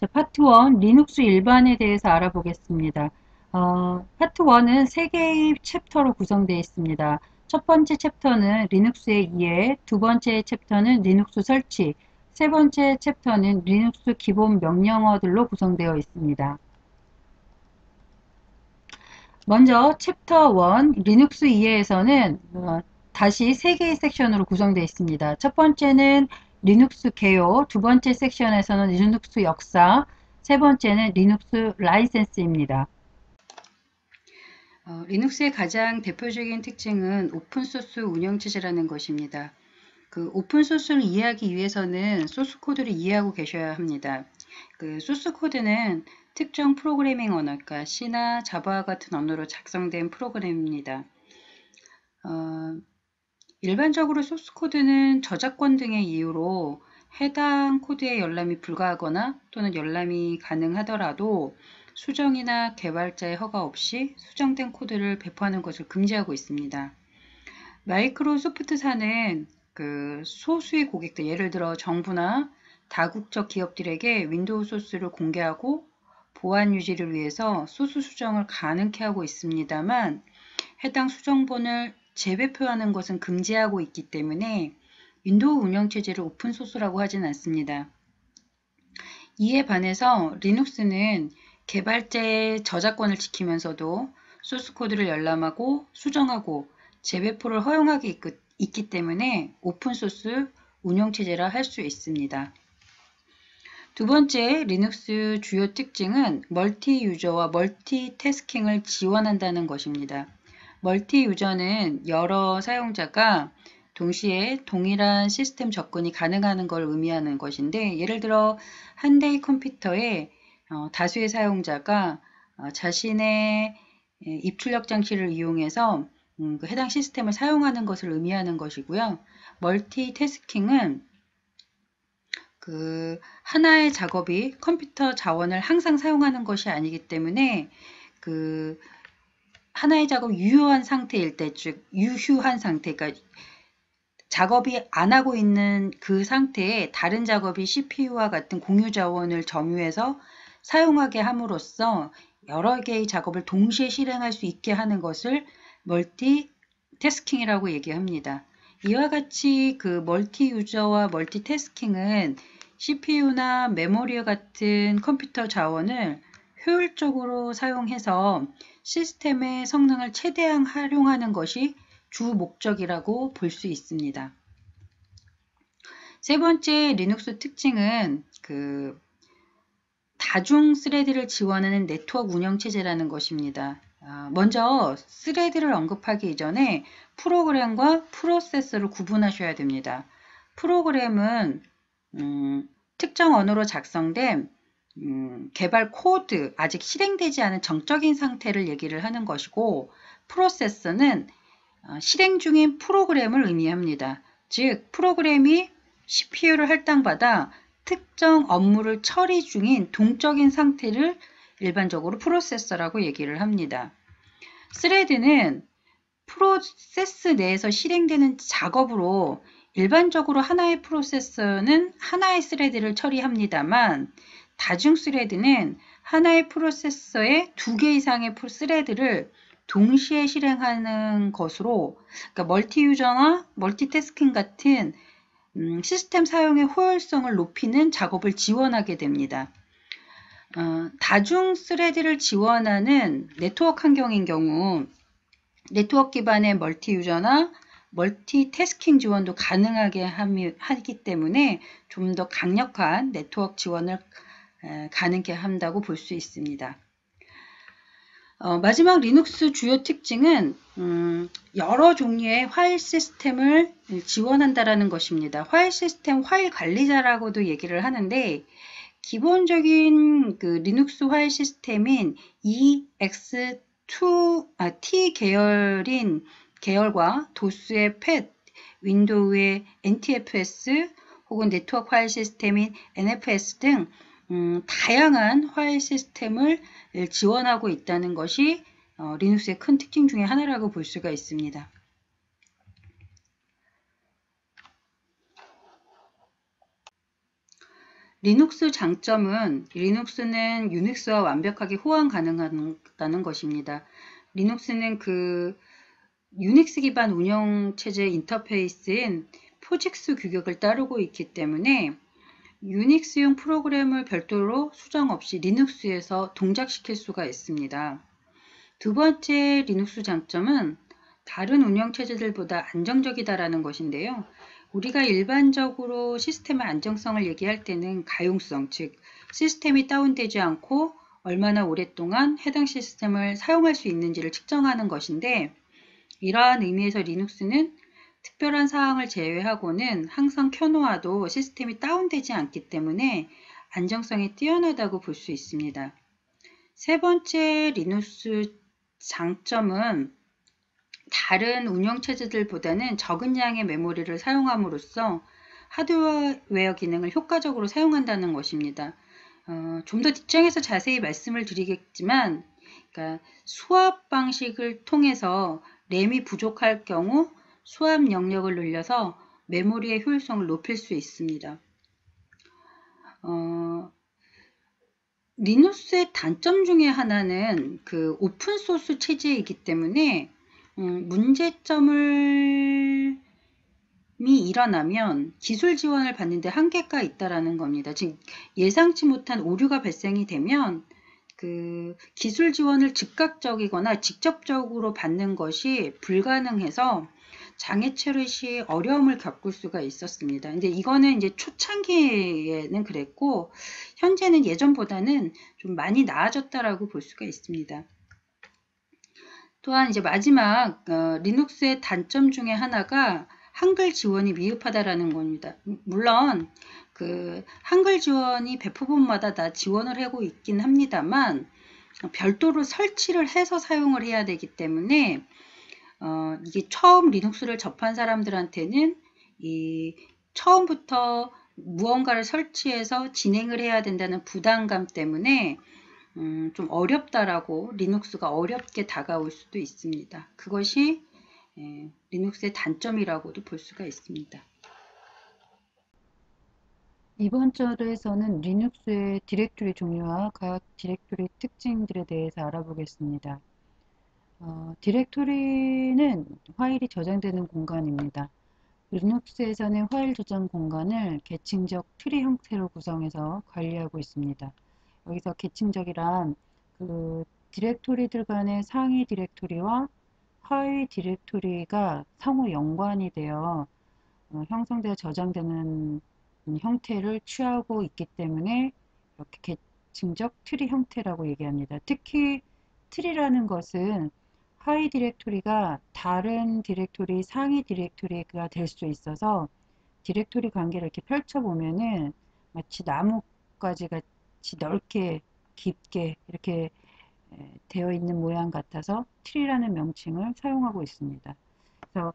자, 파트 1 리눅스 일반에 대해서 알아보겠습니다. 어, 파트 1은 3개의 챕터로 구성되어 있습니다. 첫 번째 챕터는 리눅스의 이해, 두 번째 챕터는 리눅스 설치, 세 번째 챕터는 리눅스 기본 명령어들로 구성되어 있습니다. 먼저 챕터 1 리눅스 이해에서는 어, 다시 3개의 섹션으로 구성되어 있습니다. 첫 번째는 리눅스 개요, 두 번째 섹션에서는 리눅스 역사, 세 번째는 리눅스 라이센스입니다. 어, 리눅스의 가장 대표적인 특징은 오픈소스 운영체제라는 것입니다. 그 오픈소스를 이해하기 위해서는 소스코드를 이해하고 계셔야 합니다. 그 소스코드는 특정 프로그래밍 언어, 그러니까 C나 자바와 같은 언어로 작성된 프로그램입니다. 어, 일반적으로 소스 코드는 저작권 등의 이유로 해당 코드의 열람이 불가하거나 또는 열람이 가능하더라도 수정이나 개발자의 허가 없이 수정된 코드를 배포하는 것을 금지하고 있습니다. 마이크로소프트사는 그 소수의 고객들, 예를 들어 정부나 다국적 기업들에게 윈도우 소스를 공개하고 보안 유지를 위해서 소스 수정을 가능케 하고 있습니다만 해당 수정본을 재배포하는 것은 금지하고 있기 때문에 윈도우 운영체제를 오픈소스라고 하진 않습니다. 이에 반해서 리눅스는 개발자의 저작권을 지키면서도 소스코드를 열람하고 수정하고 재배포를 허용하고 있기 때문에 오픈소스 운영체제라 할 수 있습니다. 두 번째 리눅스 주요 특징은 멀티 유저와 멀티 태스킹을 지원한다는 것입니다. 멀티 유저는 여러 사용자가 동시에 동일한 시스템 접근이 가능한 걸 의미하는 것인데 예를 들어 한 대의 컴퓨터에 어, 다수의 사용자가 어, 자신의 예, 입출력 장치를 이용해서 음, 그 해당 시스템을 사용하는 것을 의미하는 것이고요. 멀티태스킹은 그 하나의 작업이 컴퓨터 자원을 항상 사용하는 것이 아니기 때문에 그 하나의 작업 유효한 상태일 때, 즉 유휴한 상태, 그러니까 작업이 안 하고 있는 그 상태에 다른 작업이 CPU와 같은 공유 자원을 점유해서 사용하게 함으로써 여러 개의 작업을 동시에 실행할 수 있게 하는 것을 멀티 태스킹이라고 얘기합니다. 이와 같이 그 멀티 유저와 멀티 태스킹은 CPU나 메모리 같은 컴퓨터 자원을 효율적으로 사용해서 시스템의 성능을 최대한 활용하는 것이 주 목적이라고 볼 수 있습니다. 세 번째 리눅스 특징은 그 다중 스레드를 지원하는 네트워크 운영 체제라는 것입니다. 아, 먼저 스레드를 언급하기 이전에 프로그램과 프로세스를 구분하셔야 됩니다. 프로그램은 음, 특정 언어로 작성된 음, 개발 코드, 아직 실행되지 않은 정적인 상태를 얘기를 하는 것이고 프로세스는 어, 실행 중인 프로그램을 의미합니다. 즉 프로그램이 CPU를 할당받아 특정 업무를 처리 중인 동적인 상태를 일반적으로 프로세스라고 얘기를 합니다. 스레드는 프로세스 내에서 실행되는 작업으로 일반적으로 하나의 프로세스는 하나의 스레드를 처리합니다만 다중 스레드는 하나의 프로세스에 두 개 이상의 스레드를 동시에 실행하는 것으로 그러니까 멀티 유저나 멀티태스킹 같은 음, 시스템 사용의 효율성을 높이는 작업을 지원하게 됩니다. 어, 다중 스레드를 지원하는 네트워크 환경인 경우 네트워크 기반의 멀티 유저나 멀티 태스킹 지원도 가능하게 하기 때문에 좀 더 강력한 네트워크 지원을 가능케 한다고 볼 수 있습니다. 어, 마지막 리눅스 주요 특징은 음, 여러 종류의 파일 시스템을 지원한다라는 것입니다. 파일 시스템 파일 관리자라고도 얘기를 하는데 기본적인 그 리눅스 파일 시스템인 EX2 아, T 계열인 계열과 도스의 FAT, 윈도우의 NTFS 혹은 네트워크 파일 시스템인 NFS 등 음, 다양한 파일 시스템을 지원하고 있다는 것이 어, 리눅스의 큰 특징 중의 하나라고 볼 수가 있습니다. 리눅스 장점은 리눅스는 유닉스와 완벽하게 호환 가능하다는 것입니다. 리눅스는 그 유닉스 기반 운영 체제 인터페이스인 POSIX 규격을 따르고 있기 때문에 유닉스용 프로그램을 별도로 수정 없이 리눅스에서 동작시킬 수가 있습니다. 두 번째 리눅스 장점은 다른 운영체제들보다 안정적이다라는 것인데요. 우리가 일반적으로 시스템의 안정성을 얘기할 때는 가용성, 즉 시스템이 다운되지 않고 얼마나 오랫동안 해당 시스템을 사용할 수 있는지를 측정하는 것인데 이러한 의미에서 리눅스는 특별한 사항을 제외하고는 항상 켜놓아도 시스템이 다운되지 않기 때문에 안정성이 뛰어나다고 볼 수 있습니다. 세 번째 리눅스 장점은 다른 운영체제들보다는 적은 양의 메모리를 사용함으로써 하드웨어 기능을 효과적으로 사용한다는 것입니다. 어, 좀더 뒷장에서 자세히 말씀을 드리겠지만 그러니까 swap 방식을 통해서 램이 부족할 경우 swap 영역을 늘려서 메모리의 효율성을 높일 수 있습니다. 어, 리눅스의 단점 중에 하나는 그 오픈소스 체제이기 때문에 음, 문제점을 이 일어나면 기술 지원을 받는데 한계가 있다라는 겁니다. 즉 예상치 못한 오류가 발생이 되면 그 기술 지원을 즉각적이거나 직접적으로 받는 것이 불가능해서 장애 처리 시 어려움을 겪을 수가 있었습니다. 근데 이거는 이제 초창기에는 그랬고 현재는 예전보다는 좀 많이 나아졌다라고 볼 수가 있습니다. 또한 이제 마지막 어, 리눅스의 단점 중에 하나가 한글 지원이 미흡하다라는 겁니다. 물론 그 한글 지원이 배포본마다 다 지원을 하고 있긴 합니다만 별도로 설치를 해서 사용을 해야 되기 때문에 어, 이게 처음 리눅스를 접한 사람들한테는 이 처음부터 무언가를 설치해서 진행을 해야 된다는 부담감 때문에 음, 좀 어렵다라고 리눅스가 어렵게 다가올 수도 있습니다. 그것이 예, 리눅스의 단점이라고도 볼 수가 있습니다. 이번 절에서는 리눅스의 디렉토리 종류와 각 디렉토리 특징들에 대해서 알아보겠습니다. 어, 디렉토리는 파일이 저장되는 공간입니다. 리눅스에서는 파일 저장 공간을 계층적 트리 형태로 구성해서 관리하고 있습니다. 여기서 계층적이란 그 디렉토리들 간의 상위 디렉토리와 하위 디렉토리가 상호 연관이 되어 어, 형성되어 저장되는 형태를 취하고 있기 때문에 이렇게 계층적 트리 형태라고 얘기합니다. 특히 트리라는 것은 하위 디렉토리가 다른 디렉토리 상위 디렉토리가 될 수 있어서 디렉토리 관계를 이렇게 펼쳐보면은 마치 나뭇가지 같이 넓게 깊게 이렇게 되어 있는 모양 같아서 트리라는 명칭을 사용하고 있습니다. 그래서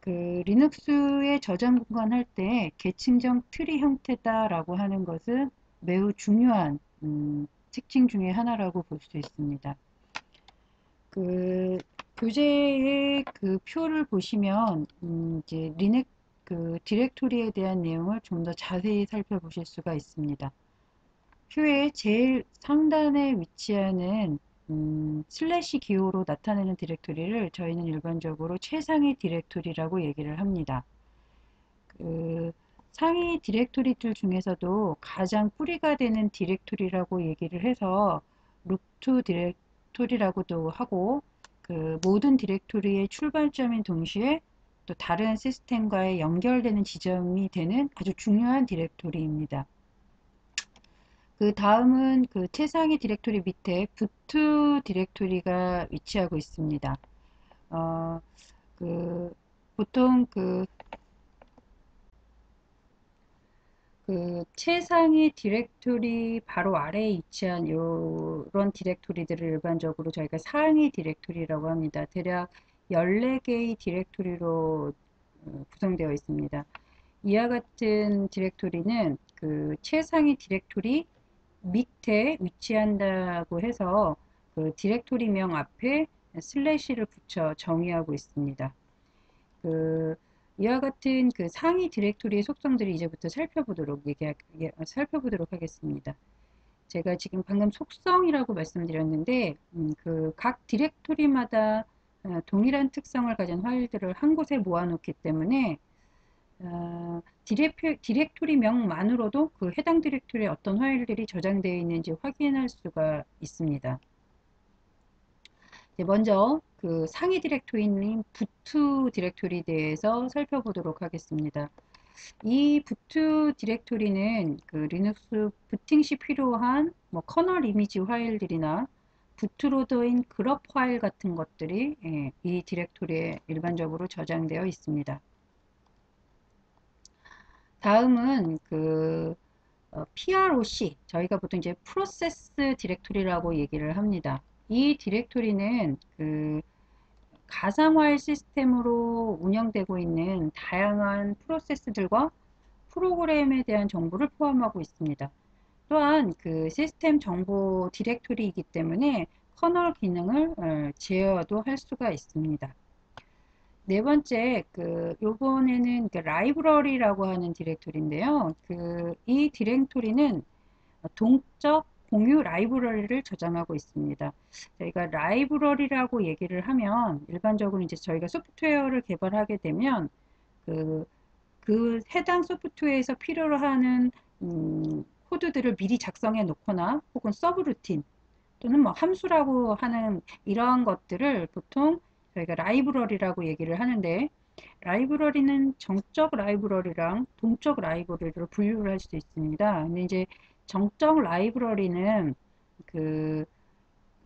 그 리눅스의 저장 공간 할 때 계층적 트리 형태다라고 하는 것은 매우 중요한 음, 특징 중의 하나라고 볼 수 있습니다. 그 교재의 그 표를 보시면 음, 이제 리눅 그 디렉토리에 대한 내용을 좀 더 자세히 살펴보실 수가 있습니다. 표의 제일 상단에 위치하는 음, 슬래시 기호로 나타내는 디렉토리를 저희는 일반적으로 최상위 디렉토리라고 얘기를 합니다. 그 상위 디렉토리들 중에서도 가장 뿌리가 되는 디렉토리라고 얘기를 해서 루트 디렉토리라고도 하고 그 모든 디렉토리의 출발점인 동시에 또 다른 시스템과의 연결되는 지점이 되는 아주 중요한 디렉토리입니다. 그 다음은 그 최상위 디렉토리 밑에 boot 디렉토리가 위치하고 있습니다. 어, 그 보통 그, 그 최상위 디렉토리 바로 아래에 위치한 이런 디렉토리들을 일반적으로 저희가 상위 디렉토리라고 합니다. 대략 14개의 디렉토리로 어, 구성되어 있습니다. 이와 같은 디렉토리는 그 최상위 디렉토리 밑에 위치한다고 해서 그 디렉토리명 앞에 슬래시를 붙여 정의하고 있습니다. 그 이와 같은 그 상위 디렉토리의 속성들을 이제부터 살펴보도록 얘기 살펴보도록 하겠습니다. 제가 지금 방금 속성이라고 말씀드렸는데 음, 그 각 디렉토리마다 어, 동일한 특성을 가진 파일들을 한 곳에 모아놓기 때문에 어, 디렉, 디렉토리 명만으로도 그 해당 디렉토리에 어떤 파일들이 저장되어 있는지 확인할 수가 있습니다. 먼저 그 상위 디렉토리인 boot 디렉토리에 대해서 살펴보도록 하겠습니다. 이 boot 디렉토리는 그 리눅스 부팅 시 필요한 뭐 커널 이미지 파일들이나 부트로더인 그룹 파일 같은 것들이 예, 이 디렉토리에 일반적으로 저장되어 있습니다. 다음은 그 어, PROC 저희가 보통 이제 프로세스 디렉토리라고 얘기를 합니다. 이 디렉토리는 그 가상화일 시스템으로 운영되고 있는 다양한 프로세스들과 프로그램에 대한 정보를 포함하고 있습니다. 또한 그 시스템 정보 디렉토리이기 때문에 커널 기능을 어, 제어도 할 수가 있습니다. 네 번째, 그, 요번에는 그 라이브러리라고 하는 디렉토리인데요. 그, 이 디렉토리는 동적 공유 라이브러리를 저장하고 있습니다. 저희가 라이브러리라고 얘기를 하면 일반적으로 이제 저희가 소프트웨어를 개발하게 되면 그, 그 해당 소프트웨어에서 필요로 하는 음, 코드들을 미리 작성해 놓거나 혹은 서브루틴 또는 뭐 함수라고 하는 이러한 것들을 보통 저희가 라이브러리라고 얘기를 하는데 라이브러리는 정적 라이브러리랑 동적 라이브러리로 분류를 할 수 있습니다. 근데 이제 정적 라이브러리는 그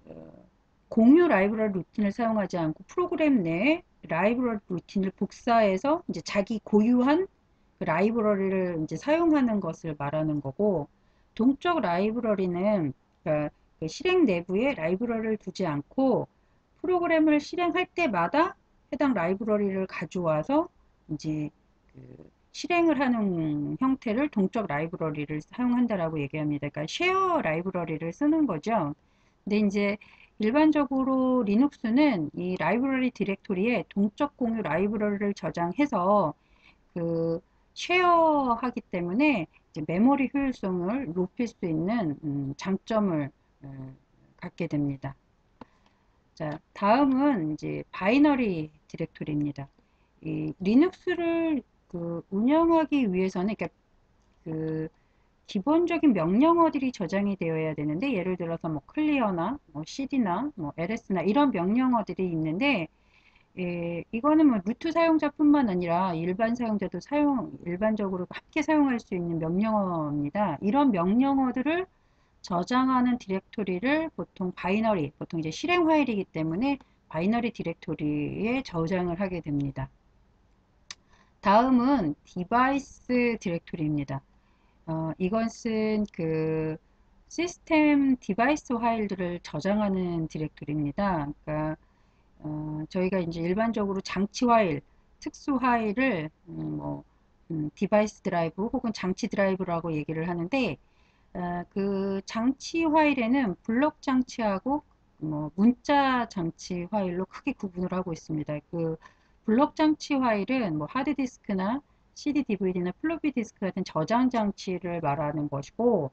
어, 공유 라이브러리 루틴을 사용하지 않고 프로그램 내에 라이브러리 루틴을 복사해서 이제 자기 고유한 그 라이브러리를 이제 사용하는 것을 말하는 거고 동적 라이브러리는 그러니까 그 실행 내부에 라이브러리를 두지 않고 프로그램을 실행할 때마다 해당 라이브러리를 가져와서 이제 그 실행을 하는 형태를 동적 라이브러리를 사용한다라고 얘기합니다. 그러니까 쉐어 라이브러리를 쓰는 거죠. 근데 이제 일반적으로 리눅스는 이 라이브러리 디렉토리에 동적 공유 라이브러리를 저장해서 그 share하기 때문에 메모리 효율성을 높일 수 있는 음, 장점을 음, 갖게 됩니다. 자, 다음은 이제 binary 디렉토리입니다. 이 리눅스를 그 운영하기 위해서는 그러니까 그 기본적인 명령어들이 저장이 되어야 되는데 예를 들어서 뭐 clear나 뭐 cd나 뭐 ls나 이런 명령어들이 있는데 예, 이거는 뭐 루트 사용자뿐만 아니라 일반 사용자도 사용 일반적으로 함께 사용할 수 있는 명령어입니다. 이런 명령어들을 저장하는 디렉토리를 보통 binary, 보통 이제 실행 파일이기 때문에 binary 디렉토리에 저장을 하게 됩니다. 다음은 device 디렉토리입니다. 어, 이것은 그 시스템 device 파일들을 저장하는 디렉토리입니다. 그러니까 어, 저희가 이제 일반적으로 장치 파일, 특수 파일을 음, 뭐 음, device drive 혹은 장치 드라이브라고 얘기를 하는데 어, 그 장치 파일에는 블록 장치하고 뭐 문자 장치 파일로 크게 구분을 하고 있습니다. 그 블록 장치 파일은 뭐 하드디스크나 CD, DVD나 플로피 디스크 같은 저장 장치를 말하는 것이고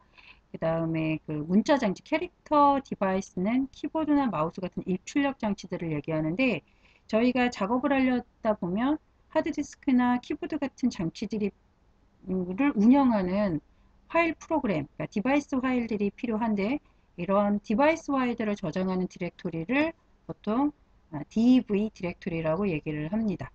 그 다음에 그 문자 장치, character device는 키보드나 마우스 같은 입출력 장치들을 얘기하는데 저희가 작업을 하려다 보면 하드디스크나 키보드 같은 장치들이를 운영하는 파일 프로그램, 그러니까 device 파일들이 필요한데 이런 device 파일들을 저장하는 디렉토리를 보통 dev 디렉토리라고 얘기를 합니다.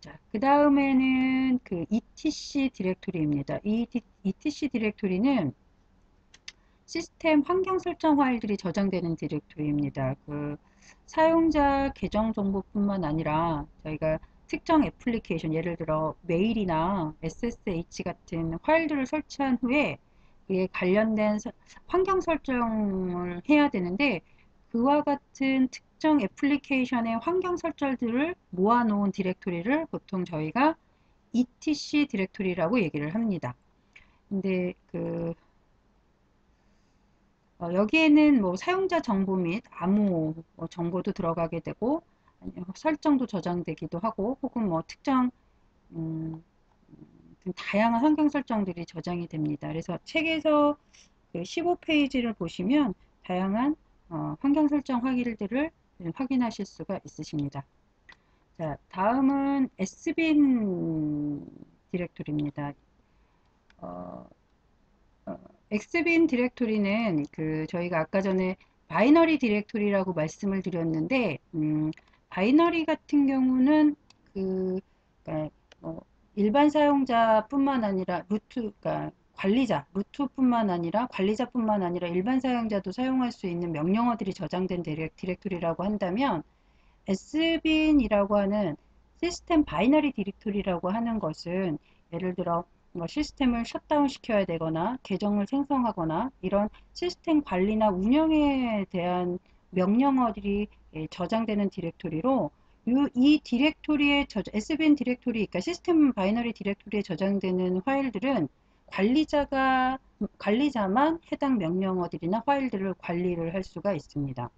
자, 그 다음에는 그 etc 디렉토리입니다. 이 etc 디렉토리는 시스템 환경 설정 파일들이 저장되는 디렉토리입니다. 그 사용자 계정 정보뿐만 아니라 저희가 특정 애플리케이션 예를 들어 메일이나 SSH 같은 파일들을 설치한 후에 이에 관련된 환경 설정을 해야 되는데 그와 같은 특정 애플리케이션의 환경 설정들을 모아놓은 디렉토리를 보통 저희가 etc 디렉토리라고 얘기를 합니다. 근데 그 어, 여기에는 뭐 사용자 정보 및 암호 뭐 정보도 들어가게 되고 설정도 저장되기도 하고 혹은 뭐 특정 음, 음, 다양한 환경 설정들이 저장이 됩니다. 그래서 책에서 그 15페이지를 보시면 다양한 어, 환경 설정 확인들을 확인하실 수가 있으십니다. 자, 다음은 S빈 디렉토리입니다. 어, 어, Sbin 디렉토리는 그 저희가 아까 전에 binary 디렉토리라고 말씀을 드렸는데 음, binary 같은 경우는 그 그러니까 뭐 일반 사용자뿐만 아니라 root 그러니까 관리자 root뿐만 아니라 관리자뿐만 아니라 일반 사용자도 사용할 수 있는 명령어들이 저장된 디렉토리라고 한다면 Sbin이라고 하는 시스템 binary 디렉토리라고 하는 것은 예를 들어 뭐 시스템을 셧다운 시켜야 되거나 계정을 생성하거나 이런 시스템 관리나 운영에 대한 명령어들이 예, 저장되는 디렉토리로 이 디렉토리에 저, Sbin 디렉토리, 그러니까 시스템 binary 디렉토리에 저장되는 파일들은 관리자가 관리자만 해당 명령어들이나 파일들을 관리를 할 수가 있습니다.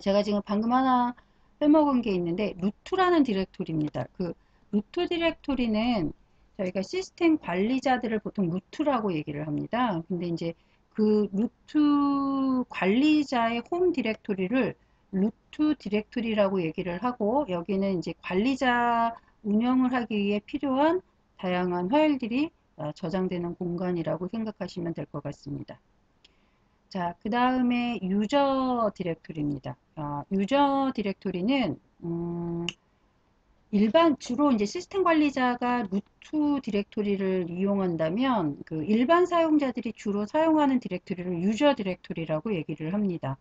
제가 지금 방금 하나 빼먹은 게 있는데 root라는 디렉토리입니다. 그 root 디렉토리는 저희가 시스템 관리자들을 보통 root라고 얘기를 합니다. 근데 이제 그 root 관리자의 홈 디렉토리를 root 디렉토리라고 얘기를 하고 여기는 이제 관리자 운영을 하기 위해 필요한 다양한 파일들이 어, 저장되는 공간이라고 생각하시면 될 것 같습니다. 자, 그 다음에 user 디렉토리입니다. 어, user 디렉토리는 음, 일반 주로 이제 시스템 관리자가 root 디렉토리를 이용한다면 그 일반 사용자들이 주로 사용하는 디렉토리를 user 디렉토리라고 얘기를 합니다.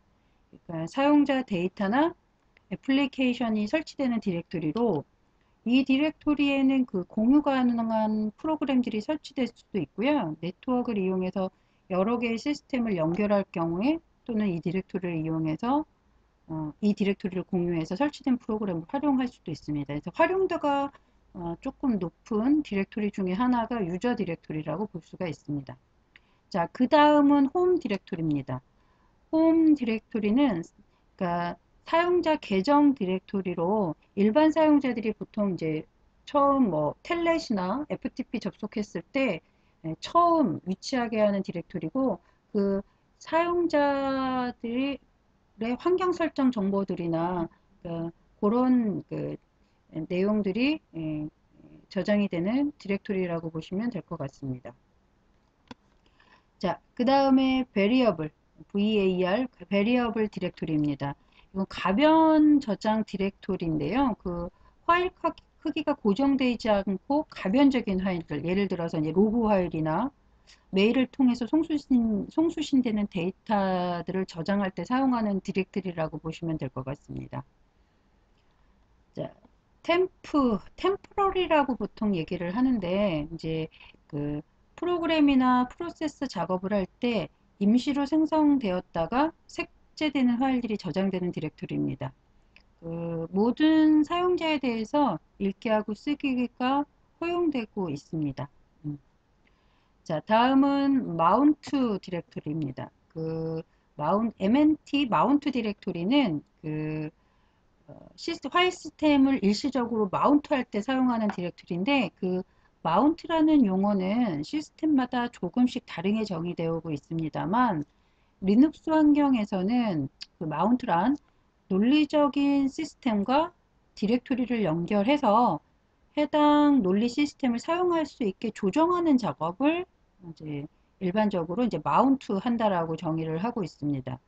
그러니까 사용자 데이터나 애플리케이션이 설치되는 디렉토리로 이 디렉토리에는 그 공유 가능한 프로그램들이 설치될 수도 있고요. 네트워크를 이용해서 여러 개의 시스템을 연결할 경우에 또는 이 디렉토리를 이용해서 어, 이 디렉토리를 공유해서 설치된 프로그램을 활용할 수도 있습니다. 그래서 활용도가 어, 조금 높은 디렉토리 중에 하나가 user 디렉토리라고 볼 수가 있습니다. 자, 그 다음은 홈 디렉토리입니다. 홈 디렉토리는 그러니까 사용자 계정 디렉토리로 일반 사용자들이 보통 이제 처음 뭐 Telnet이나 FTP 접속했을 때 예, 처음 위치하게 하는 디렉토리고 그 사용자들이 환경 설정 정보들이나 그, 그런 그 내용들이 예, 저장이 되는 디렉토리라고 보시면 될 것 같습니다. 자, 그 다음에 variable, var, variable 디렉토리입니다. 이건 가변 저장 디렉토리인데요. 그 파일 크기가 고정되지 않고 가변적인 파일들, 예를 들어서 이제 로그 파일이나 메일을 통해서 송수신, 송수신되는 데이터들을 저장할 때 사용하는 디렉터리라고 보시면 될 것 같습니다. 자, temp, temporary라고 보통 얘기를 하는데, 이제 그 프로그램이나 프로세스 작업을 할 때 임시로 생성되었다가 삭제되는 파일들이 저장되는 디렉토리입니다. 그 모든 사용자에 대해서 읽기 하고 쓰기가 허용되고 있습니다. 자, 다음은 mount 디렉토리입니다. 그 moun MNT mount 디렉토리는 그 어, 시스, 파일 시스템을 일시적으로 mount할 때 사용하는 디렉토리인데 그 mount라는 용어는 시스템마다 조금씩 다르게 정의되고 있습니다만 리눅스 환경에서는 그 mount란 논리적인 시스템과 디렉토리를 연결해서 해당 논리 시스템을 사용할 수 있게 조정하는 작업을 이제 일반적으로 이제 mount 한다라고 정의를 하고 있습니다.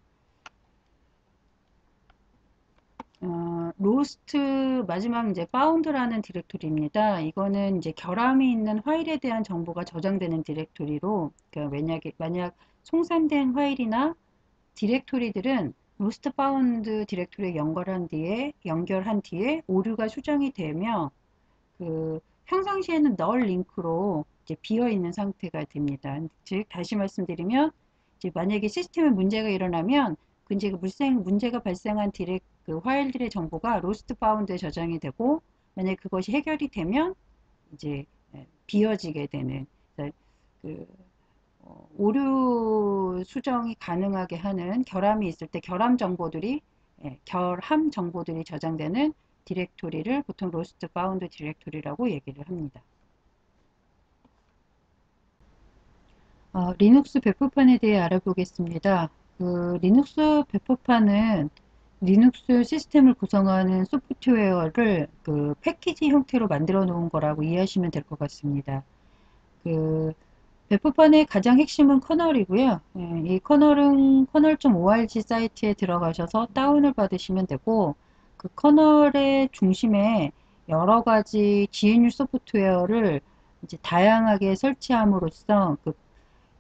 어, lost 마지막 이제 found라는 디렉토리입니다. 이거는 이제 결함이 있는 파일에 대한 정보가 저장되는 디렉토리로 그러니까 만약 만약 손상된 파일이나 디렉토리들은 lost found 디렉토리에 연결한 뒤에 연결한 뒤에 오류가 수정이 되며 그 평상시에는 null 링크로 이제 비어 있는 상태가 됩니다. 즉 다시 말씀드리면 이제 만약에 시스템에 문제가 일어나면 그 이제 그 물생 문제가 발생한 디렉 그 파일들의 정보가 lost found에 저장이 되고 만약 그것이 해결이 되면 이제 예, 비어지게 되는 그 어, 오류 수정이 가능하게 하는 결함이 있을 때 결함 정보들이 예, 결함 정보들이 저장되는 디렉토리를 보통 lost found 디렉토리라고 얘기를 합니다. 어, 리눅스 배포판에 대해 알아보겠습니다. 그 리눅스 배포판은 리눅스 시스템을 구성하는 소프트웨어를 그 패키지 형태로 만들어 놓은 거라고 이해하시면 될 것 같습니다. 그 배포판의 가장 핵심은 커널이고요. 예, 이 커널은 커널.org 사이트에 들어가셔서 다운을 받으시면 되고 그 커널의 중심에 여러 가지 GNU 소프트웨어를 이제 다양하게 설치함으로써 그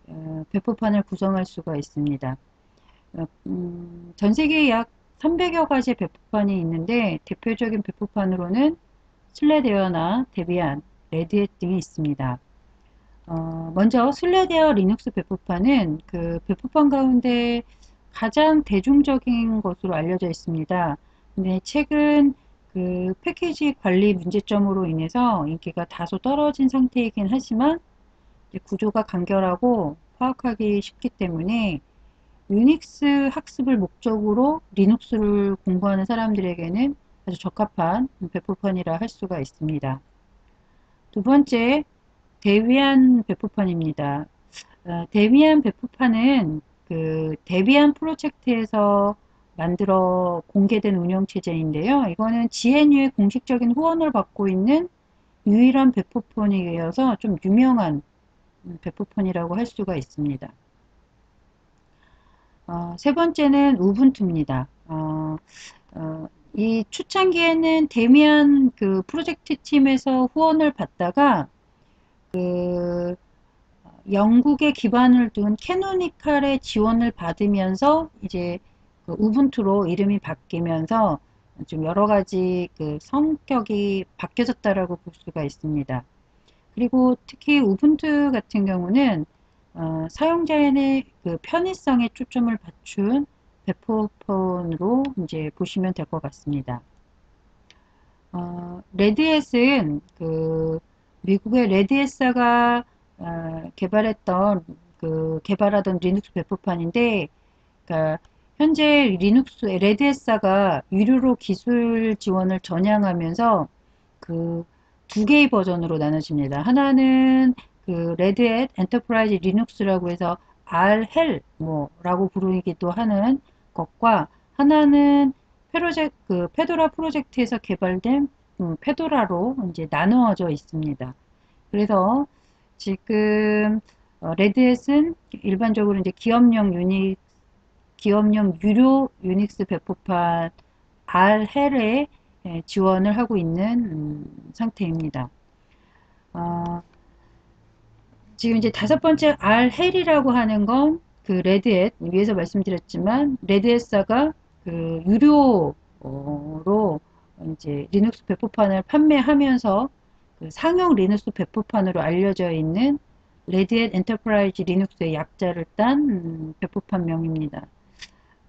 어, 배포판을 구성할 수가 있습니다. 어, 음, 전 세계에 약 300여 가지 배포판이 있는데 대표적인 배포판으로는 슬랙웨어나 데비안, 레드햇 등이 있습니다. 어, 먼저 슬랙웨어 리눅스 배포판은 그 배포판 가운데 가장 대중적인 것으로 알려져 있습니다. 근데 최근 그 패키지 관리 문제점으로 인해서 인기가 다소 떨어진 상태이긴 하지만 구조가 간결하고 파악하기 쉽기 때문에 유닉스 학습을 목적으로 리눅스를 공부하는 사람들에게는 아주 적합한 배포판이라 할 수가 있습니다. 두 번째, 데비안 배포판입니다. 어, 데비안 배포판은 그 데비안 프로젝트에서 만들어 공개된 운영체제인데요. 이거는 GNU의 공식적인 후원을 받고 있는 유일한 배포폰이어서 좀 유명한 배포폰이라고 할 수가 있습니다. 어, 세 번째는 우분투입니다. 어, 어, 이 초창기에는 데미안 그 프로젝트 팀에서 후원을 받다가 그 영국에 기반을 둔 캐노니칼의 지원을 받으면서 이제 그 우분투로 이름이 바뀌면서 좀 여러 가지 그 성격이 바뀌어졌다라고 볼 수가 있습니다. 그리고 특히 우분투 같은 경우는 어, 사용자의 그 편의성에 초점을 맞춘 배포판으로 이제 보시면 될 것 같습니다. 어, 레드햇은 그 미국의 레드햇사가 어, 개발했던 그 개발하던 리눅스 배포판인데 그러니까 현재 리눅스 레드햇사가 유료로 기술 지원을 전향하면서 그 두 개의 버전으로 나눠집니다. 하나는 그 레드햇 엔터프라이즈 리눅스라고 해서 RHEL 뭐라고 부르기도 하는 것과 하나는 페로젝 그 페도라 프로젝트에서 개발된 음, 페도라로 이제 나누어져 있습니다. 그래서 지금 어, 레드햇은 일반적으로 이제 기업용 유닉 기업용 유료 유닉스 배포판 RHEL에 예, 지원을 하고 있는 음, 상태입니다. 어, 지금 이제 다섯 번째 RHEL이라고 하는 건 그 레드햇 위에서 말씀드렸지만 레드햇사가 그 유료로 이제 리눅스 배포판을 판매하면서 그 상용 리눅스 배포판으로 알려져 있는 레드햇 엔터프라이즈 리눅스의 약자를 딴 음, 배포판명입니다.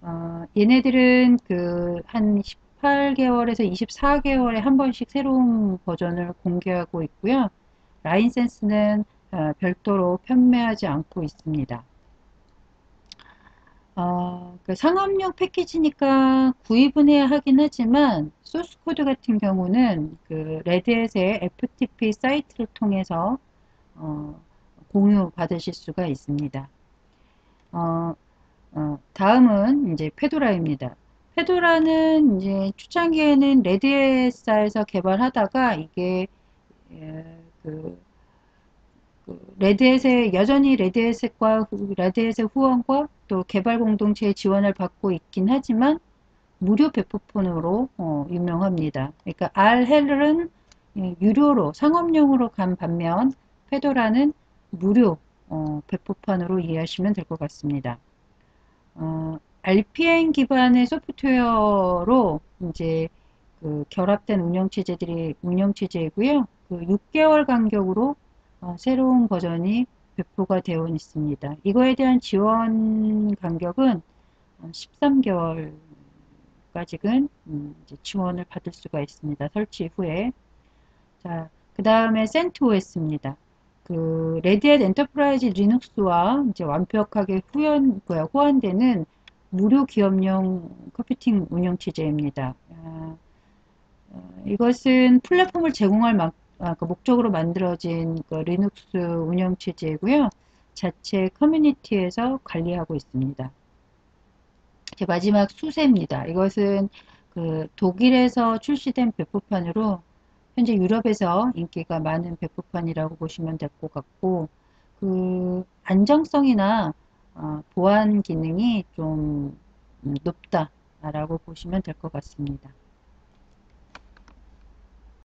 어, 얘네들은 그 한 18개월에서 24개월에 한 번씩 새로운 버전을 공개하고 있고요. 라이센스는 어, 별도로 판매하지 않고 있습니다. 어, 그 상업용 패키지니까 구입은 해야 하긴 하지만 소스 코드 같은 경우는 그 레드햇의 FTP 사이트를 통해서 어, 공유 받으실 수가 있습니다. 어, 어, 다음은 이제 페도라입니다. 페도라는 이제 초창기에는 레드햇사에서 개발하다가 이게 예, 그, 그 레드햇의 여전히 레드햇과 레드햇의 후원과 또 개발 공동체의 지원을 받고 있긴 하지만 무료 배포폰으로 어, 유명합니다. 그러니까 알헬은 예, 유료로 상업용으로 간 반면 페도라는 무료 어, 배포판으로 이해하시면 될 것 같습니다. 어, RPN 기반의 소프트웨어로 이제 그 결합된 운영체제들이 운영체제이고요. 그 6개월 간격으로 어, 새로운 버전이 배포가 되어 있습니다. 이거에 대한 지원 간격은 13개월까지는 어, 음, 지원을 받을 수가 있습니다. 설치 후에. 자, 그 다음에 CentOS입니다. 그 레드햇 엔터프라이즈 리눅스와 이제 완벽하게 후연, 호환되는 무료 기업용 컴퓨팅 운영 체제입니다. 아, 어, 이것은 플랫폼을 제공할 막, 아, 그 목적으로 만들어진 그 리눅스 운영 체제이고요. 자체 커뮤니티에서 관리하고 있습니다. 제 마지막 수세입니다. 이것은 그 독일에서 출시된 배포판으로 현재 유럽에서 인기가 많은 배포판이라고 보시면 될 것 같고 그 안정성이나 어, 보안 기능이 좀 높다라고 보시면 될 것 같습니다.